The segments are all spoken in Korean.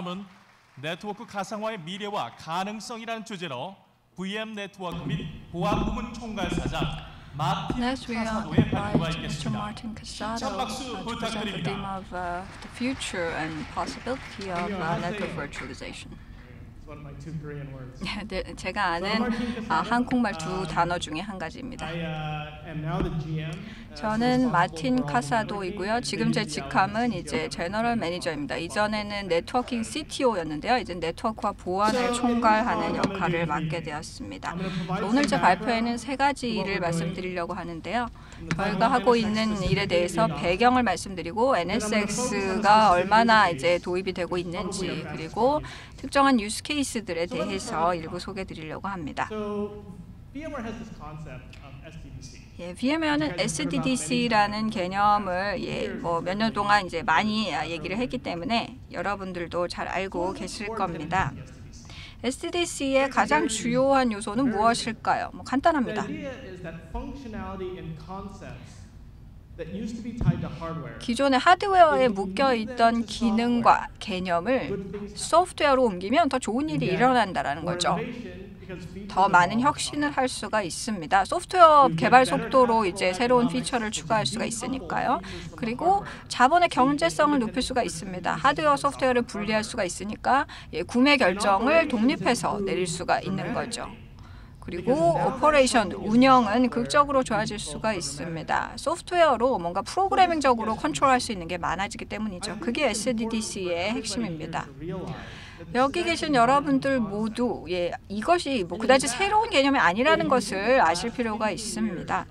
다음은 네트워크 가상화의 미래와 가능성이라는 주제로 VM 네트워크 및 보안 부문 총괄사장 마틴 Next, we are 카사도의 발표가 Mr. 있겠습니다. Martin Casado 칭찬 박수 uh, to present the 부탁드립니다. theme of uh, the future and possibility of uh, network virtualization. 네, 제가 아는 아, 한국말 두 단어 중에 한 가지입니다. Uh, uh, 저는 마틴 카사도이고요. 지금 제 직함은 이제 general manager입니다. 이전에는 networking CTO였는데요. 이제 네트워크와 보안을 총괄하는 역할을 맡게 되었습니다. 오늘 제 발표에는 세 가지 일을 말씀드리려고 하는데요. 저희가 하고 있는 일에 대해서 배경을 말씀드리고 NSX가 얼마나 이제 도입이 되고 있는지 그리고 특정한 유스 케이스들에 대해서 일부 소개해 드리려고 합니다. 예, VMware는 SDDC라는 개념을 예, 뭐몇 년 동안 이제 많이 아, 얘기를 했기 때문에 여러분들도 잘 알고 계실 겁니다. SDDC의 가장 주요한 요소는 무엇일까요? 뭐 간단합니다. 기존의 하드웨어에 묶여 있던 기능과 개념을 소프트웨어로 옮기면 더 좋은 일이 일어난다라는 거죠. 더 많은. 혁신을 할 수가 있습니다. 소프트웨어 개발 속도로 이제 새로운 피처를 추가할 수가 있으니까요. 그리고 자본의 경제성을 높일 수가 있습니다. 하드웨어 소프트웨어를 분리할 수가 있으니까 예, 구매 결정을 독립해서 내릴 수가 있는 거죠. 그리고 오퍼레이션 운영은 극적으로 좋아질 수가 있습니다. 소프트웨어로 뭔가 프로그래밍적으로 컨트롤할 수 있는 게 많아지기 때문이죠. 그게 SDDC의 핵심입니다. 여기 계신 여러분들 모두 예, 이것이 뭐 그다지 새로운 개념이 아니라는 것을 아실 필요가 있습니다.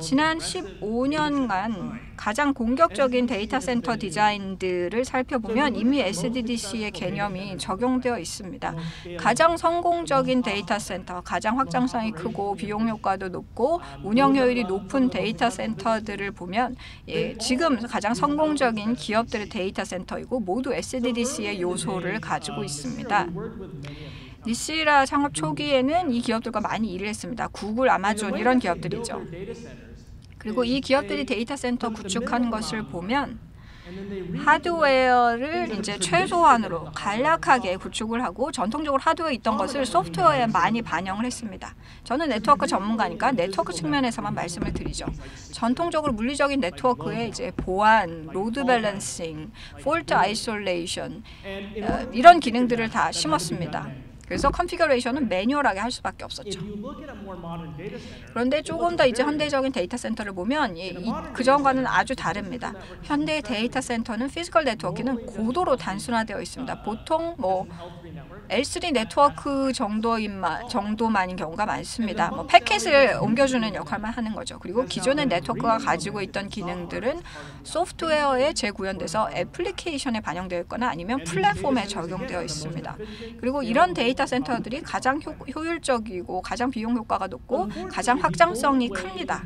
지난 15년간 가장 공격적인 데이터 센터 디자인들을 살펴보면 이미 SDDC의 개념이 적용되어 있습니다. 가장 성공적인 데이터 센터, 가장 확장성이 크고 비용 효과도 높고 운영 효율이 높은 데이터 센터들을 보면 예, 지금 가장 성공적인 기업들의 데이터 센터이고 모두 SDDC의 요소를 가지고 있습니다. 니시라 창업 초기에는 이 기업들과 많이 일을 했습니다. 구글, 아마존 이런 기업들이죠. 그리고 이 기업들이 데이터 센터 구축하는 것을 보면 하드웨어를 이제 최소한으로 간략하게 구축을 하고 전통적으로 하드웨어에 있던 것을 소프트웨어에 많이 반영을 했습니다. 저는 네트워크 전문가니까 네트워크 측면에서만 말씀을 드리죠. 전통적으로 물리적인 네트워크의 이제 보안, load balancing, fault isolation 어, 이런 기능들을 다 심었습니다. 그래서 configuration은 manual하게 할 수밖에 없었죠. 그런데 조금 더 이제 현대적인 데이터 센터를 보면 이, 이, 그전과는 아주 다릅니다. 현대 데이터 센터는 physical 네트워크는 고도로 단순화되어 있습니다. 보통 뭐 L3 network, L3 네트워크 정도인만 정도만인 경우가 많습니다. 뭐 패킷을 옮겨주는 역할만 하는 거죠. 그리고 기존의 네트워크가 가지고 있던 기능들은 소프트웨어에 재구현돼서 애플리케이션에 반영되어 있거나 아니면 플랫폼에 적용되어 있습니다. 그리고 이런 데이터 센터들이 가장 효, 효율적이고 가장 비용 효과가 높고 가장 확장성이 큽니다.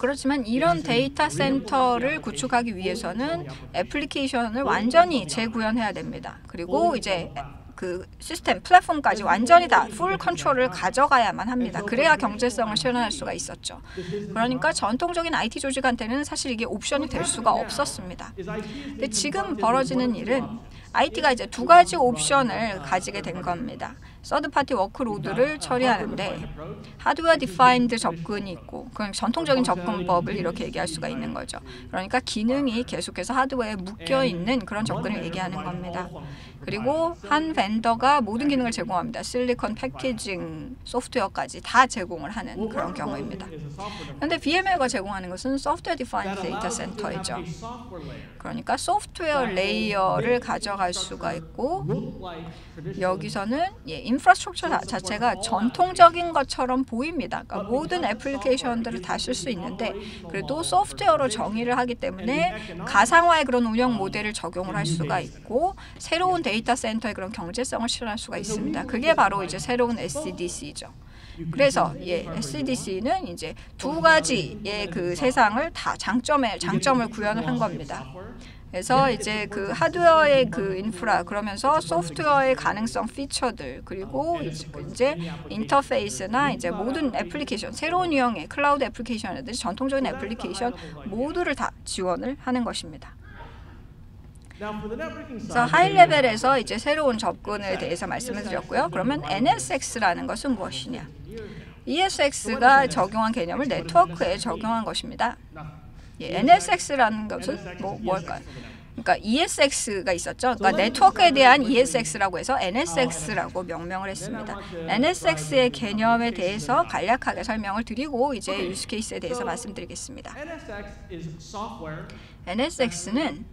그렇지만 이런 데이터 센터를 구축하기 위해서는 애플리케이션을 완전히 재구현해야 됩니다. 그리고 이제 그 시스템 플랫폼까지 완전히 다 full control을 가져가야만 합니다. 그래야 경제성을 실현할 수가 있었죠. 그러니까 전통적인 IT 조직한테는 사실 이게 옵션이 될 수가 없었습니다. 근데 지금 벌어지는 일은 IT가 이제 두 가지 옵션을 가지게 된 겁니다. third party workload를 처리하는데 hardware defined 접근이 있고 그냥 전통적인 접근법을 이렇게 얘기할 수가 있는 거죠. 그러니까 기능이 계속해서 하드웨어에 묶여 있는 그런 접근을 얘기하는 겁니다. 그리고 한 vendor가 모든 기능을 제공합니다. 실리콘 패키징 소프트웨어까지 다 제공을 하는 그런 경우입니다. 그런데 VMware가 제공하는 것은 소프트웨어 That 데이터 센터이죠. 그러니까 소프트웨어 layer를 가져갈 수가 있고 여기서는 예, infrastructure 자- 자체가 전통적인 것처럼 보입니다. 그러니까 모든 애플리케이션들을 다 쓸 수 있는데 그래도 소프트웨어로 정의를 하기 때문에 가상화의 그런 운영 모델을 적용을 할 수가 있고 새로운 데이터 센터의 그런 경제성을 실현할 수가 있습니다. 그게 바로 이제 새로운 SDDC죠. 그래서 예, SDDC는 이제 두 가지의 그 세상을 다 장점에 장점을 구현을 한 겁니다. 그래서 이제 그 하드웨어의 그 인프라 그러면서 소프트웨어의 가능성 feature들 그리고 이제 그 인터페이스나 이제 모든 애플리케이션 새로운 유형의 클라우드 애플리케이션이라든지 전통적인 애플리케이션 모두를 다 지원을 하는 것입니다. Now for the networking 그래서 high level에서 이제 새로운 접근에 대해서 말씀을 드렸고요. 그러면 NSX라는 것은 무엇이냐? ESX가 적용한 개념을 네트워크에 적용한 것입니다. 예, NSX라는 것은 뭐 뭘까요? 그러니까 ESX가 있었죠. 그러니까 네트워크에 대한 ESX라고 해서 NSX라고 명명을 했습니다. NSX의 개념에 대해서 간략하게 설명을 드리고 이제 유스 케이스에 대해서 말씀드리겠습니다. NSX는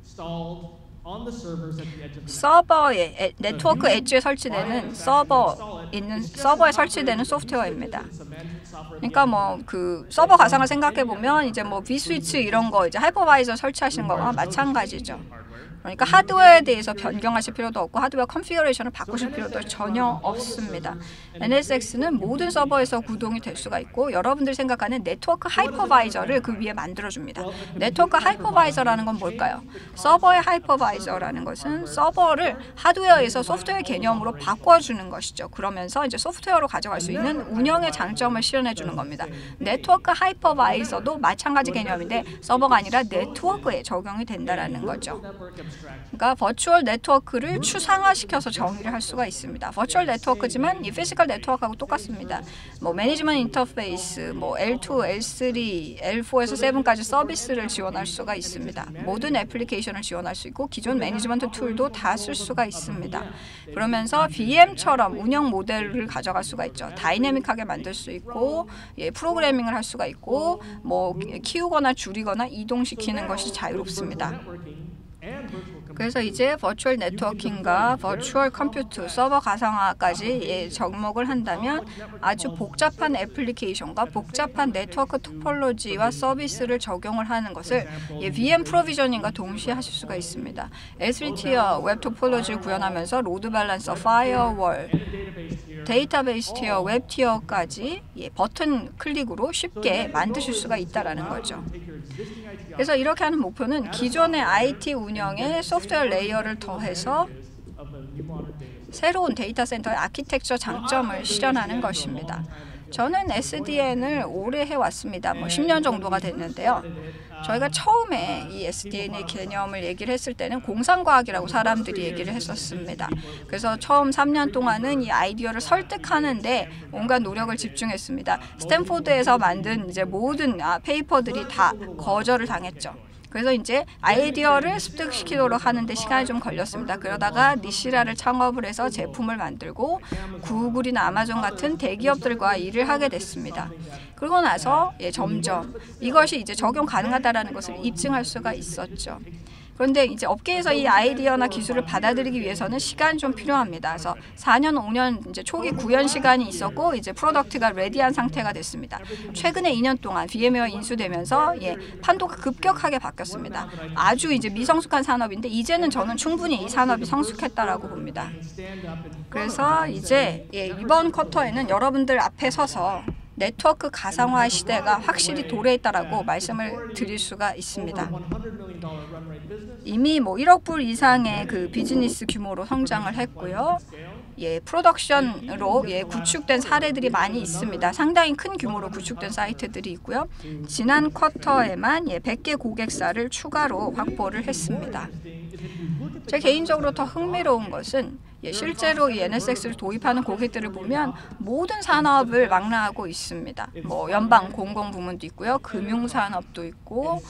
에- 네트워크 엣지에 설치되는 서버 있는 서버에 설치되는 소프트웨어입니다. 그러니까 뭐 그 서버 가상을 생각해 보면 이제 뭐 v스위치 이런 거 이제 hypervisor 설치하신 거와 마찬가지죠. 그러니까 하드웨어에 대해서 변경하실 필요도 없고 하드웨어 configuration을 바꾸실 필요도 전혀 없습니다. NSX는 모든 서버에서 구동이 될 수가 있고 여러분들이 생각하는 네트워크 hypervisor를 그 위에 만들어 줍니다. 네트워크 hypervisor라는 건 뭘까요? 서버의 hypervisor라는 것은 서버를 하드웨어에서 소프트웨어 개념으로 바꿔 주는 것이죠. 그러면서 이제 소프트웨어로 가져갈 수 있는 운영의 장점을 실현해 주는 겁니다. 네트워크 하이퍼바이저도 마찬가지 개념인데 서버가 아니라 네트워크에 적용이 된다라는 거죠. 그러니까 virtual network를 추상화시켜서 정의를 할 수가 있습니다. virtual network지만 이 physical network하고 똑같습니다. 뭐 management interface, 뭐 L2, L3, L4에서 7까지 서비스를 지원할 수가 있습니다. 모든 애플리케이션을 지원할 수 있고 기존 management tool도 다 쓸 수가 있습니다. 그러면서 VM처럼 운영 모델을 가져갈 수가 있죠. dynamic하게 만들 수 있고 예, 프로그래밍을 할 수가 있고 뭐 키우거나 줄이거나 이동시키는 것이 자유롭습니다. 그래서 이제 virtual networking과 virtual compute, 서버 가상화까지 예, 접목을 한다면 아주 복잡한 애플리케이션과 복잡한 네트워크 topology와 서비스를 적용을 하는 것을 예, VM 프로비저닝과 동시에 하실 수가 있습니다. S3티어 웹 토폴로지를 구현하면서 load balancer, firewall. database tier, web tier까지 예, 버튼 클릭으로 쉽게 만드실 수가 있다라는 거죠. 그래서 이렇게 하는 목표는 기존의 IT 운영에 소프트웨어 layer를 더해서. 새로운 데이터 센터의 아키텍처 장점을 실현하는 것입니다. 저는 SDN을 오래 해왔습니다. 뭐 10년 정도가 됐는데요. 저희가 처음에 이 SDN의 개념을 얘기를 했을 때는 공상과학이라고 사람들이 얘기를 했었습니다. 그래서 처음 3년 동안은 이 아이디어를 설득하는데 온갖 노력을 집중했습니다. 스탠포드에서 만든 이제 모든 아, 페이퍼들이 다 거절을 당했죠. 그래서 이제 아이디어를 납득시키도록 하는데 시간이 좀 걸렸습니다. 그러다가 니시라를 창업을 해서 제품을 만들고 구글이나 아마존 같은 대기업들과 일을 하게 됐습니다. 그러고 나서 예, 점점 이것이 이제 적용 가능하다라는 것을 입증할 수가 있었죠. 그런데 이제 업계에서 이 아이디어나 기술을 받아들이기 위해서는 시간이 좀 필요합니다. 그래서 4년, 5년 이제 초기 구현 시간이 있었고 이제 product가 ready한 상태가 됐습니다. 최근에 2년 동안 VMware 인수되면서 예, 판도가 급격하게 바뀌었습니다. 아주 이제 미성숙한 산업인데 이제는 저는 충분히 이 산업이 성숙했다라고 봅니다. 그래서 이제 예, 이번 쿼터에는 여러분들 앞에 서서 네트워크 가상화 시대가 확실히 도래했다라고 말씀을 드릴 수가 있습니다. $100 million run rate business. 이미 뭐 1억 불 이상의 그 비즈니스 규모로 성장을 했고요. 예, 프로덕션으로 예, 구축된 사례들이 많이 있습니다. 상당히 큰 규모로 구축된 사이트들이 있고요. 지난 쿼터에만 예, 100개 고객사를 추가로 확보를 했습니다. 제 개인적으로 더 흥미로운 것은 예, 실제로 이 NSX를 도입하는 고객들을 보면 모든 산업을 망라하고 있습니다. 뭐 연방 공공 부문도 있고요, 금융 산업도 있고,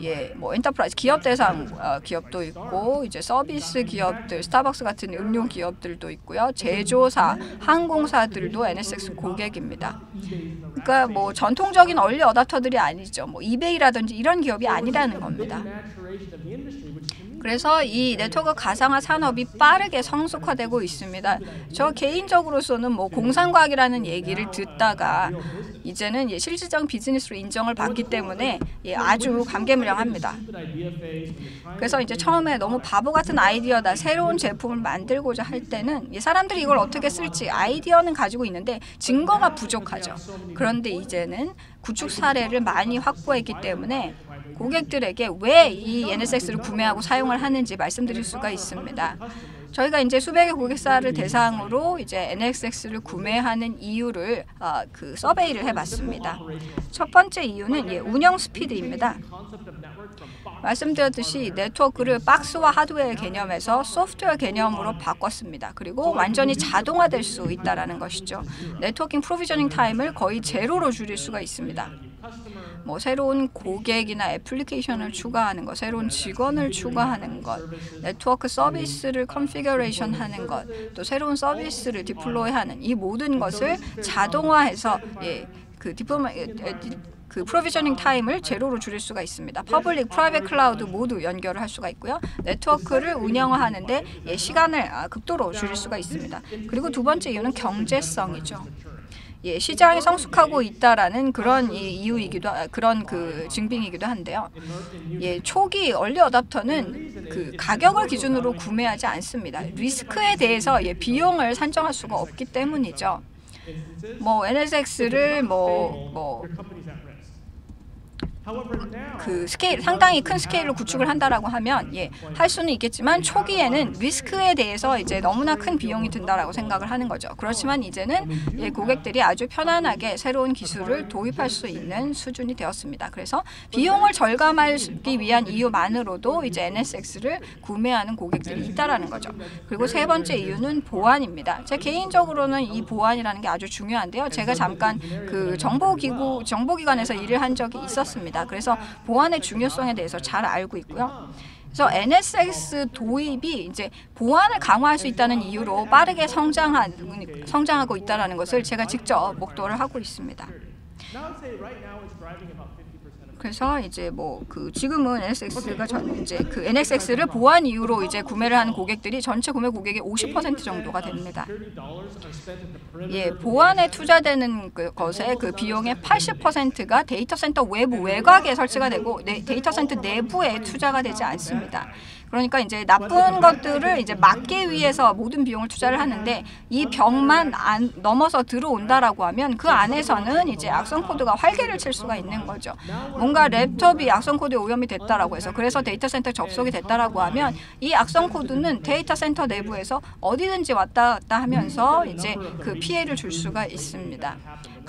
예, 뭐 enterprise 기업 대상 어, 기업도 있고, 이제 서비스 기업들, 스타벅스 같은 음료 기업들도 있고요, 제조사, 항공사들도 NSX 고객입니다. 그러니까 뭐 전통적인 얼리 어답터들이 아니죠. 뭐 이베이라든지 이런 기업이 아니라는 겁니다. 그래서 이 네트워크 가상화 산업이 빠르게 성숙화되고 있습니다. 저 개인적으로서는 뭐 공상과학이라는 얘기를 듣다가 이제는 예, 실질적 비즈니스로 인정을 받기 때문에 예, 아주 감개무량합니다. 그래서 이제 처음에 너무 바보 같은 아이디어다 새로운 제품을 만들고자 할 때는 이 사람들이 이걸 어떻게 쓸지 아이디어는 가지고 있는데 증거가 부족하죠. 그런데 이제는 구축 사례를 많이 확보했기 때문에 고객들에게 왜 이 NSX를 구매하고 사용을 하는지 말씀드릴 수가 있습니다. 저희가 이제 수백의 고객사를 대상으로 이제 NSX를 구매하는 이유를 어, 그 서베이를 해봤습니다. 첫 번째 이유는 예, 운영 스피드입니다. 말씀드렸듯이 네트워크를 박스와 하드웨어 개념에서 소프트웨어 개념으로 바꿨습니다. 그리고 완전히 자동화될 수 있다라는 것이죠. networking provisioning time을 거의 제로로 줄일 수가 있습니다. 뭐 새로운 고객이나 애플리케이션을 추가하는 것, 새로운 직원을 추가하는 것, 네트워크 서비스를 configuration 하는 것, 또 새로운 서비스를 deploy하는 이 모든 것을 자동화해서 예, 그 deployment 예, 예, 그 provisioning time을 제로로 줄일 수가 있습니다. public, private 클라우드 모두 연결을 할 수가 있고요. 네트워크를 운영하는데 예, 시간을 아, 극도로 줄일 수가 있습니다. 그리고 두 번째 이유는 경제성이죠. 예, 시장이 성숙하고 있다라는 그런 이 이유이기도 하- 그런 그 증빙이기도 한데요. 예, 초기 얼리 어답터는 그 가격을 기준으로 구매하지 않습니다. 리스크에 대해서 예, 비용을 산정할 수가 없기 때문이죠. 뭐 NSX를 뭐뭐 그 스케일 상당히 큰 스케일로 구축을 한다라고 하면 예, 할 수는 있겠지만 초기에는 리스크에 대해서 이제 너무나 큰 비용이 든다라고 생각을 하는 거죠. 그렇지만 이제는 예, 고객들이 아주 편안하게 새로운 기술을 도입할 수 있는 수준이 되었습니다. 그래서 비용을 절감하기 위한 이유만으로도 이제 NSX를 구매하는 고객들이 있다라는 거죠. 그리고 세 번째 이유는 보안입니다. 제 개인적으로는 이 보안이라는 게 아주 중요한데요. 제가 잠깐 그 정보기구 정보기관에서 일을 한 적이 있었습니다. 그래서 보안의 중요성에 대해서 잘 알고 있고요. 그래서 NSX 도입이 이제 보안을 강화할 수 있다는 이유로 빠르게 성장한 성장하고 있다라는 것을 제가 직접 목도를 하고 있습니다. 그래서 이제 뭐 그 지금은 NSX가 전 이제 그 NSX를 보안 이유로 이제 구매를 하는 고객들이 전체 구매 고객의 50% 정도가 됩니다. 예, 보안에 투자되는 그 것의 그 비용의 80%가 데이터 센터 외부 외곽에 설치가 되고 네, 데이터 센터 내부에 투자가 되지 않습니다. 그러니까 이제 나쁜 것들을 이제 막기 위해서 모든 비용을 투자를 하는데 이 벽만 안 넘어서 들어온다라고 하면 그 안에서는 이제 악성 코드가 활개를 칠 수가 있는 거죠. 뭔가 랩톱이 악성 코드에 오염이 됐다라고 해서 그래서 데이터 센터 접속이 됐다라고 하면 이 악성 코드는 데이터 센터 내부에서 어디든지 왔다 갔다 하면서 이제 그 피해를 줄 수가 있습니다.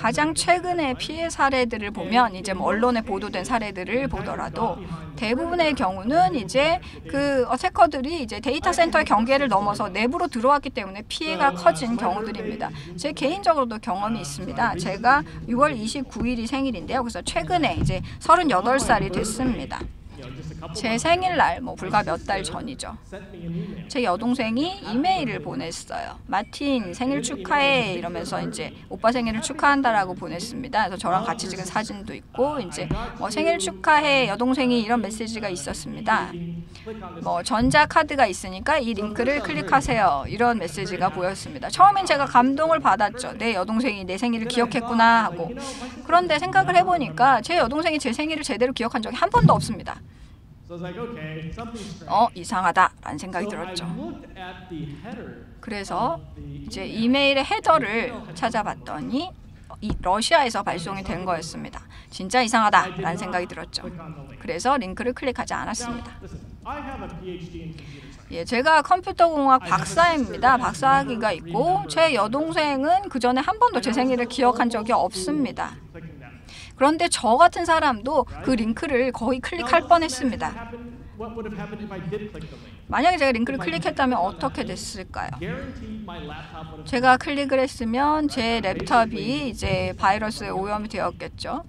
가장 최근의 피해 사례들을 보면 이제 뭐 언론에 보도된 사례들을 보더라도 대부분의 경우는 이제 그 어태커들이 이제 데이터 센터의 경계를 넘어서 내부로 들어왔기 때문에 피해가 커진 경우들입니다. 제 개인적으로도 경험이 있습니다. 제가 6월 29일이 생일인데요. 그래서 최근에 이제 38살이 됐습니다. 제 생일날 뭐 불과 몇 달 전이죠. 제 여동생이 이메일을 보냈어요. 마틴 생일 축하해 이러면서 이제 오빠 생일을 축하한다라고 보냈습니다. 그래서 저랑 같이 찍은 사진도 있고 이제 뭐 생일 축하해 여동생이 이런 메시지가 있었습니다. 뭐 전자 카드가 있으니까 이 링크를 클릭하세요. 이런 메시지가 보였습니다. 처음엔 제가 감동을 받았죠. 내 여동생이 내 생일을 기억했구나 하고. 그런데 생각을 해보니까 제 여동생이 제 생일을 제대로 기억한 적이 한 번도 없습니다. 어 이상하다라는 생각이 들었죠. 그래서 이제 이메일의 헤더를 찾아봤더니 이 러시아에서 발송이 된 거였습니다. 진짜 이상하다라는 생각이 들었죠. 그래서 링크를 클릭하지 않았습니다. 예, 제가 컴퓨터 공학 박사입니다. 박사학위가 있고 제 여동생은 그 전에 한 번도 제 생일을 기억한 적이 없습니다. 그런데 저 같은 사람도 그 링크를 거의 클릭할 뻔했습니다. 만약에 제가 링크를 클릭했다면 어떻게 됐을까요? 제가 클릭을 했으면 제 랩탑이 이제 바이러스에 오염이 되었겠죠.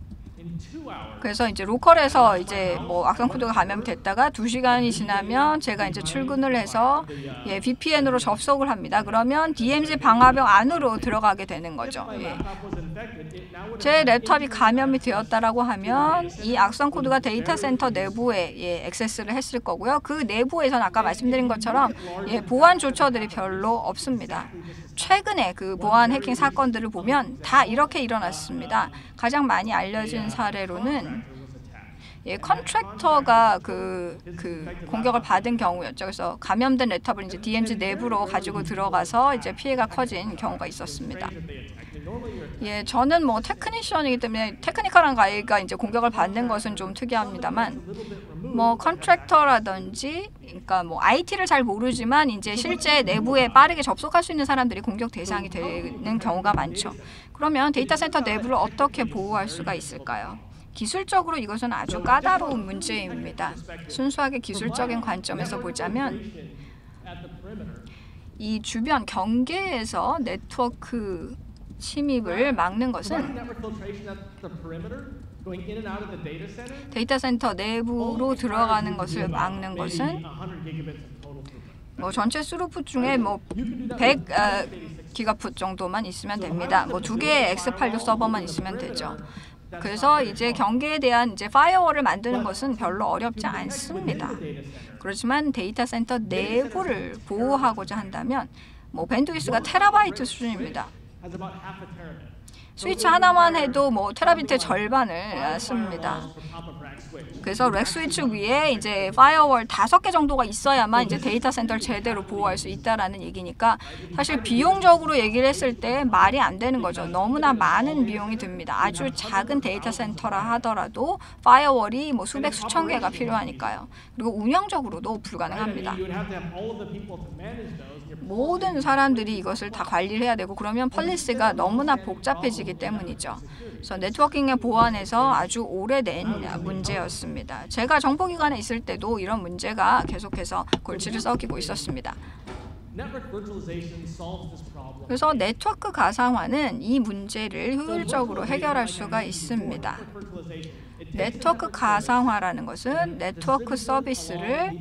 그래서 이제 로컬에서 이제 뭐 악성 코드가 감염됐다가 두 시간이 지나면 제가 이제 출근을 해서 예, VPN으로 접속을 합니다. 그러면 DMZ 방화벽 안으로 들어가게 되는 거죠. 예. 제 랩탑이 감염이 되었다라고 하면 이 악성 코드가 데이터 센터 내부에 예, 액세스를 했을 거고요. 그 내부에서는 아까 말씀드린 것처럼 예, 보안 조처들이 별로 없습니다. 최근에 그 보안 해킹 사건들을 보면 다 이렇게 일어났습니다. 가장 많이 알려진 사례로는 예, contractor가 그, 그 공격을 받은 경우였죠. 그래서 감염된 랩탑을 이제 DMZ 내부로 가지고 들어가서 이제 피해가 커진 경우가 있었습니다. 예, 저는 뭐 technician이기 때문에 technical한 guy가 이제 공격을 받는 것은 좀 특이합니다만 뭐 contractor라든지 그러니까 뭐 IT를 잘 모르지만 이제 실제 내부에 빠르게 접속할 수 있는 사람들이 공격 대상이 되는 경우가 많죠. 그러면 데이터 센터 내부를 어떻게 보호할 수가 있을까요? 기술적으로 이것은 아주 까다로운 문제입니다. 순수하게 기술적인 관점에서 보자면. 이 주변 경계에서 네트워크 침입을 막는 것은. 데이터 센터 내부로 들어가는 것을 막는 것은 100 gigabits of total throughput. 뭐 전체 throughput 중에 뭐100 어, 기가비트 정도만 있으면 됩니다. 뭐 두 개의 X86 서버만 있으면 되죠. 그래서 이제 경계에 대한 이제 firewall을 만드는 것은 별로 어렵지 않습니다. 그렇지만 데이터 센터 내부를 보호하고자 한다면 뭐 bandwidth가 테라바이트 수준입니다. 스위치 하나만 해도 뭐 테라비트의 절반을 씁니다. 그래서 rack 스위치 위에 이제 firewall 다섯 개 정도가 있어야만 이제 데이터 센터를 제대로 보호할 수 있다라는 얘기니까 사실 비용적으로 얘기를 했을 때 말이 안 되는 거죠. 너무나 많은 비용이 듭니다. 아주 작은 데이터 센터라 하더라도 firewall이 뭐 수백 수천 개가 필요하니까요. 그리고 운영적으로도 불가능합니다. 모든 사람들이 이것을 다 관리를 해야 되고 그러면 policy가 너무나 복잡해지기 때문이죠. 그래서 네트워킹의 보안에서 아주 오래된 문제였습니다. 제가 정보기관에 있을 때도 이런 문제가 계속해서 골치를 썩이고 있었습니다. 그래서 네트워크 가상화는 이 문제를 효율적으로 해결할 수가 있습니다. 네트워크 가상화라는 것은 네트워크 서비스를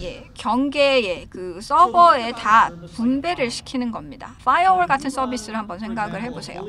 예, 경계에 그 서버에 다 분배를 시키는 겁니다. firewall 같은 서비스를 한번 생각을 해보세요.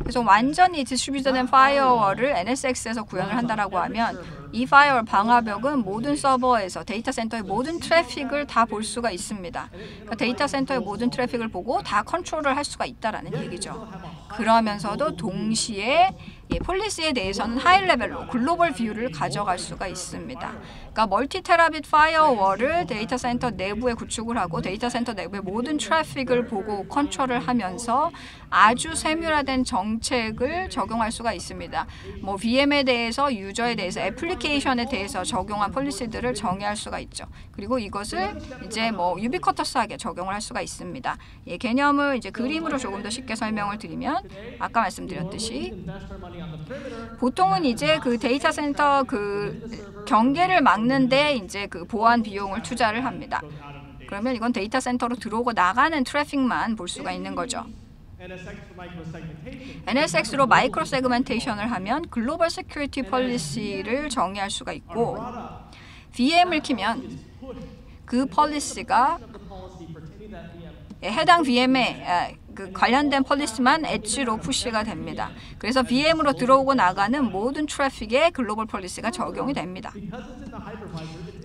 그래서 완전히 distribute된 firewall을 NSX에서 구현을 한다라고 하면 이 firewall 방화벽은 모든 서버에서 데이터 센터의 모든 트래픽을 다 볼 수가 있습니다. 그러니까 데이터 센터의 모든 트래픽을 보고 다 컨트롤을 할 수가 있다라는 얘기죠. 그러면서도 동시에 예, policy에 대해서는 high level로 global view를 가져갈 수가 있습니다. 그러니까 multi-terabit firewall을 데이터 센터 내부에 구축을 하고 데이터 센터 내부의 모든 트래픽을 보고 컨트롤을 하면서 아주 세밀화된 정책을 적용할 수가 있습니다. 뭐 VM에 대해서 유저에 대해서 application에 대해서 적용한 policy들을 정의할 수가 있죠. 그리고 이것을 이제 뭐 유비쿼터스하게 적용을 할 수가 있습니다. 예, 개념을 이제 그림으로 조금 더 쉽게 설명을 드리면 아까 말씀드렸듯이. 보통은 이제 그 데이터 센터 그 경계를 막는데 이제 그 보안 비용을 투자를 합니다. 그러면 이건 데이터 센터로 들어오고 나가는 트래픽만 볼 수가 있는 거죠. NSX. NSX로 micro-segmentation을 하면 global security policy를 정의할 수가 있고 VM을 키면 그 policy가. 해당 VM에 그 관련된 policy만 edge로 push가 됩니다. 그래서 VM으로 들어오고 나가는 모든 트래픽에 global policy가 적용이 됩니다.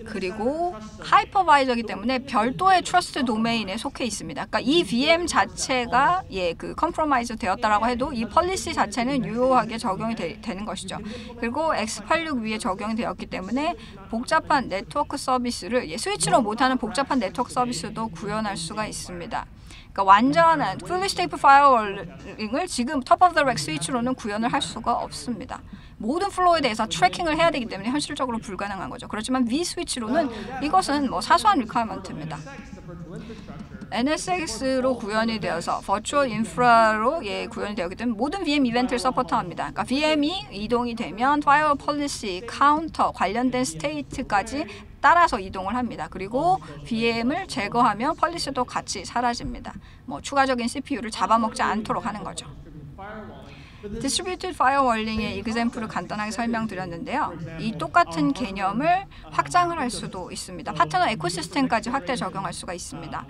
그리고 하이퍼바이저기 때문에 별도의 trust domain에 속해 있습니다. 그러니까 이 VM 자체가 예, 그 compromise 되었다라고 해도 이 policy 자체는 유효하게 적용이 되는 것이죠. 그리고 X86 위에 적용이 되었기 때문에 복잡한 네트워크 서비스를 예, 스위치로 못하는 복잡한 네트워크 서비스도 구현할 수가 있습니다. 그러니까 완전한 fully stable firewalling을 지금 top of the rack 스위치로는 구현을 할 수가 없습니다. 모든 flow에 대해서 tracking을 해야 되기 때문에 현실적으로 불가능한 거죠. 그렇지만 V 스위치로는 이것은 뭐 사소한 requirement입니다. Virtual. NSX로 구현이 되어서 virtual 인프라로 예, 구현이 되었기 때문에 모든 VM 이벤트를 support합니다. 그러니까 VM이 이동이 되면 fire policy, counter 관련된 state까지 따라서 이동을 합니다. 그리고 VM을 제거하면 policy도 같이 사라집니다. 뭐 추가적인 CPU를 잡아먹지 않도록 하는 거죠. distributed firewalling의 example을 간단하게 설명드렸는데요. 이 똑같은 개념을 확장을 할 수도 있습니다. partner ecosystem까지 확대 적용할 수가 있습니다.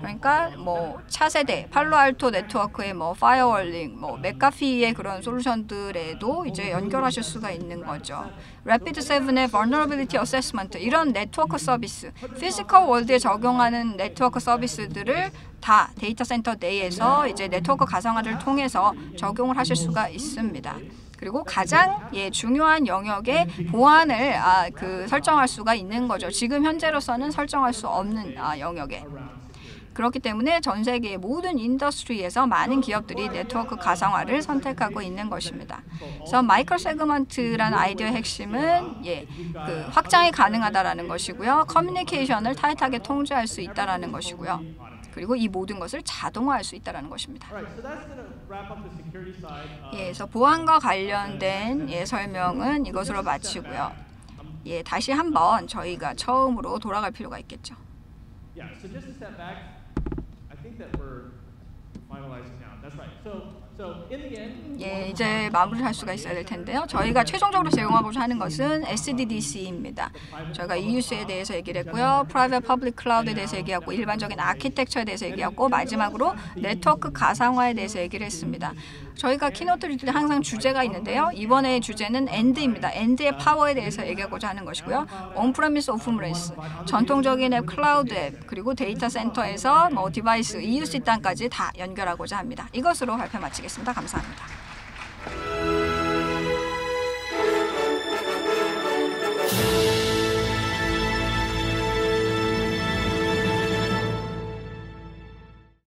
그러니까 뭐 차세대, 팔로알토 네트워크의 뭐 firewalling, 뭐 McAfee의 그런 솔루션들에도 이제 연결하실 수가 있는 거죠. Rapid 7의 Vulnerability Assessment 이런 네트워크 서비스, physical world에 적용하는 네트워크 서비스들을 다 데이터 센터 내에서 이제 네트워크 가상화를 통해서 적용을 하실 수가 있습니다. 그리고 가장 예, 중요한 영역의 보안을 아, 그 설정할 수가 있는 거죠. 지금 현재로서는 설정할 수 없는 아, 영역에. 그렇기 때문에 전 세계의 모든 industry에서 많은 기업들이 네트워크 가상화를 선택하고 있는 것입니다. 그래서 micro-segment라는 아이디어의 핵심은 예, 그 확장이 가능하다라는 것이고요. 커뮤니케이션을 tight하게 통제할 수 있다라는 것이고요. 그리고 이 모든 것을 자동화할 수 있다라는 것입니다. 예, 그래서 보안과 관련된 예, 설명은 이것으로 마치고요. 예, 다시 한번 저희가 처음으로 돌아갈 필요가 있겠죠. Yeah, so just to step back, I think that we're finalizing now. That's right. So, 예, 이제 마무리를 할 수가 있어야 될 텐데요. 저희가 최종적으로 제공하고자 하는 것은 SDDC입니다. 저희가 EUC에 대해서 얘기를 했고요. Private Public Cloud에 대해서 얘기하고 일반적인 아키텍처에 대해서 얘기하고 마지막으로 네트워크 가상화에 대해서 얘기를 했습니다. 저희가 keynote를 때 항상 주제가 있는데요. 이번에 주제는 AND입니다. AND의 power에 대해서 얘기하고자 하는 것이고요. on-premise off-premise, 전통적인 앱, 클라우드 앱, 그리고 데이터 센터에서 뭐 디바이스, EUC 단까지 다 연결하고자 합니다. 이것으로 발표 마치 드리겠습니다. 감사합니다.